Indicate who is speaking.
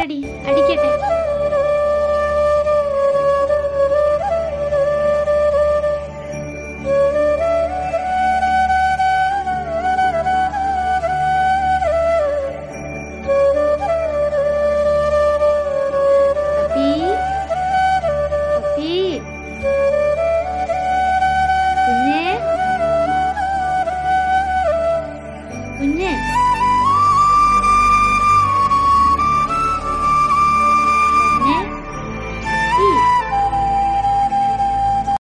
Speaker 1: ready. Adikete.